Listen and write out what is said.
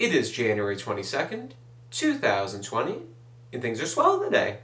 It is January 22nd, 2020, and things are swell today.